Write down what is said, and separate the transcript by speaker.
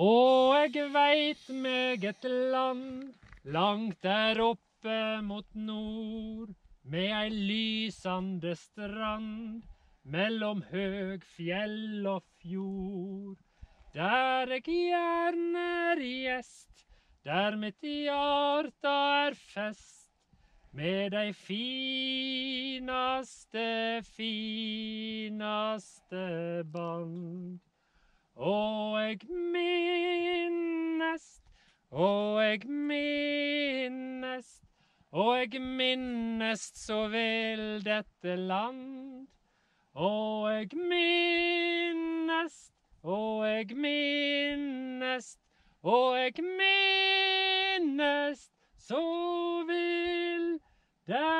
Speaker 1: Og eg veit meg et land langt der oppe mot nord, med ei lysande strand mellom høg fjell og fjord. Der eg gjerne er gjest, der mitt hjarta er fest. Med dei finaste, finaste band. Og eg minnest, og eg minnest så vel dette land. Og eg minnest, og eg minnest, og eg minnest så vil det